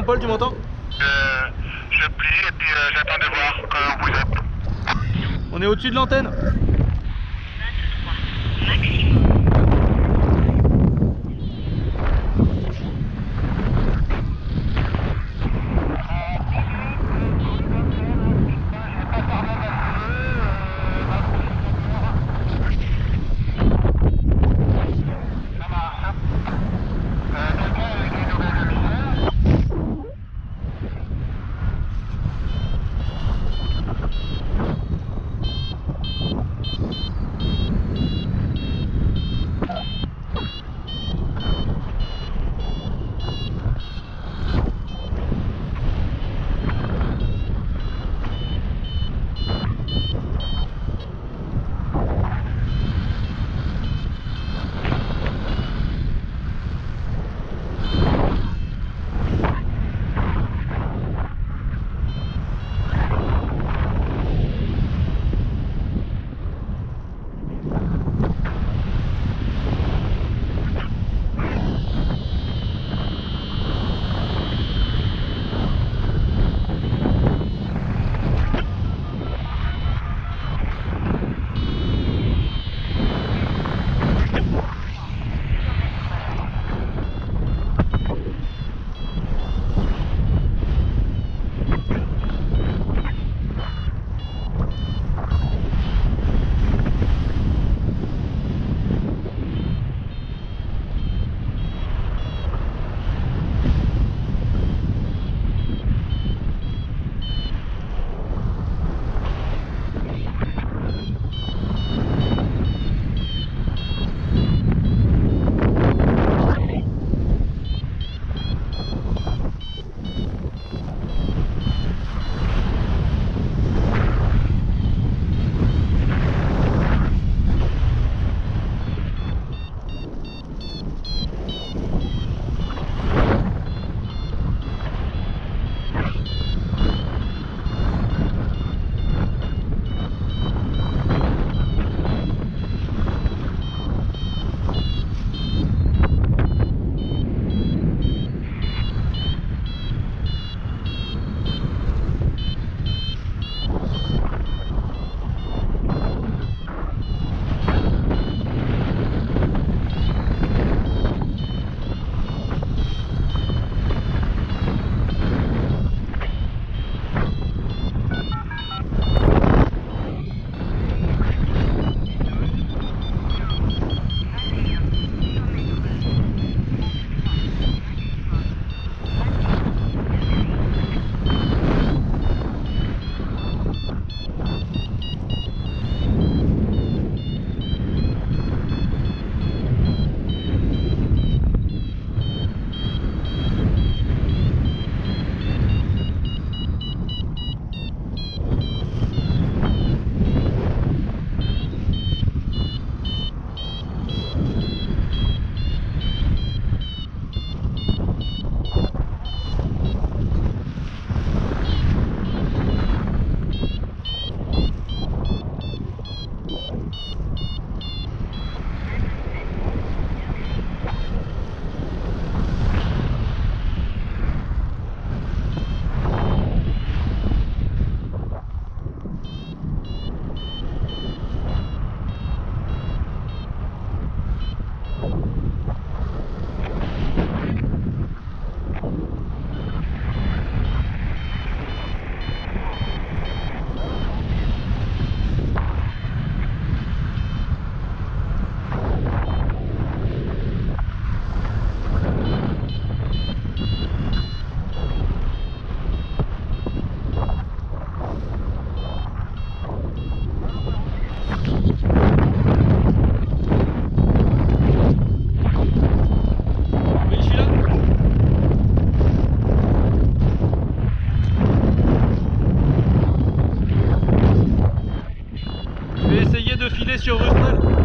Jean-Paul, tu m'entends? Euh, je plie et puis euh, j'attends de voir quand vous êtes. On est au-dessus de l'antenne Je vais